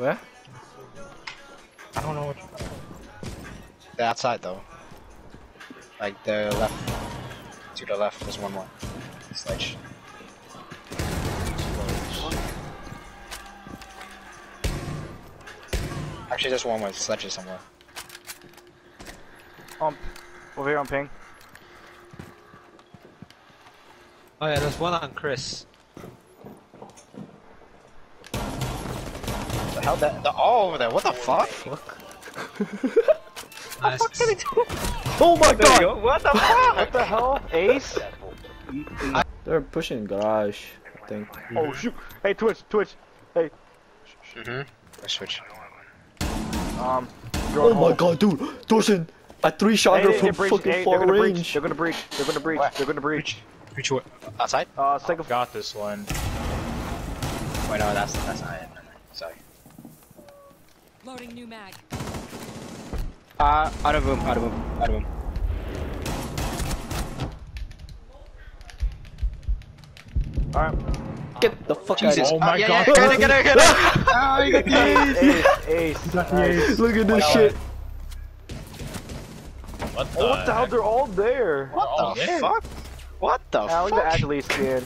Where? I don't know what. They're outside though. Like the left. To the left, there's one more. Sledge. Actually, there's one more sledges somewhere. Um, over here on ping. Oh yeah, there's one on Chris. The hell? That, they're all over there. What the fuck? Nice. Oh my god! What the fuck? What the hell? Ace? They're pushing garage, I think. Oh shoot! Hey Twitch, Twitch. Hey. Mm-hmm. Let's switch. Um. Oh my god, dude! Dorson! A three Hey, shotter they, from breach, fucking hey, far they're range. breach. They're gonna breach. They're gonna breach. What? They're gonna breach. Reach what? Outside? Uh, second. Got this one. Wait, no, that's that's not it. Sorry. Loading new mag. Uh, out of room, out of room, out of room. All right. Get the fuck Jesus. out Oh of my yeah, god. Yeah, get it, get it, get it! oh, you got the Ace, ace. nice. here! Look at this Wow. shit! What the, Oh, what the hell? They're all there. What Oh, the yeah. fuck? What the look fuck? at the Adley skin.